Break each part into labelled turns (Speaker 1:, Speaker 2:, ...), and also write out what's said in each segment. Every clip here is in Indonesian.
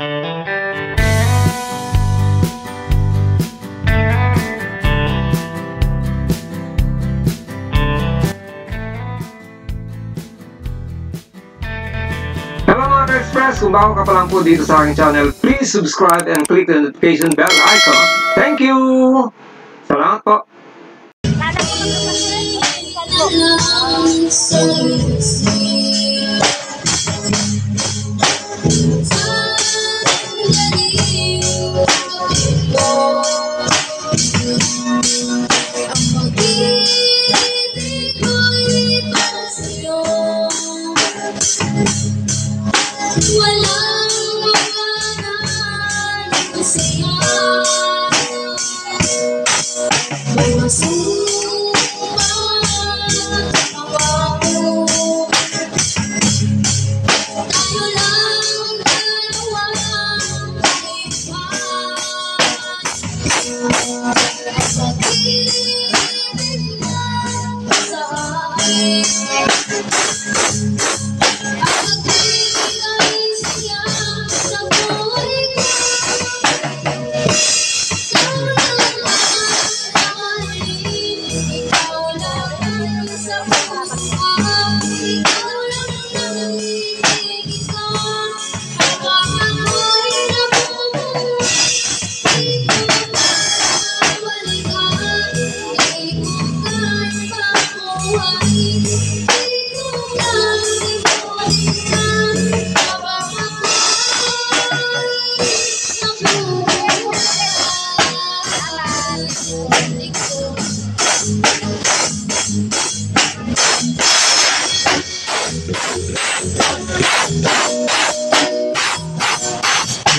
Speaker 1: Ka-express! Kung ka pa lang po dito sa aking channel, please subscribe and click the notification bell icon. Thank you! Salamat po!
Speaker 2: Walang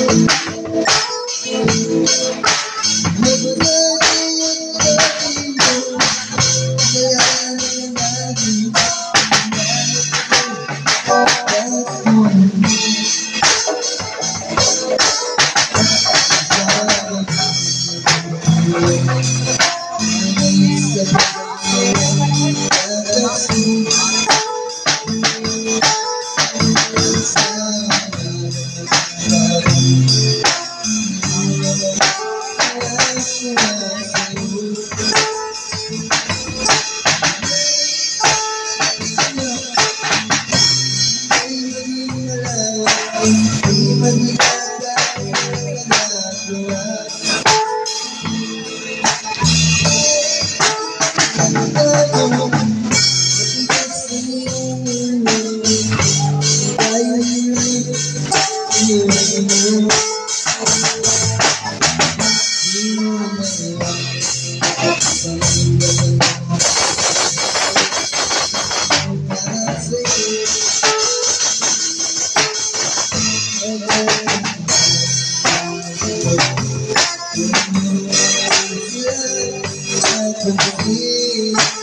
Speaker 3: Thank to me.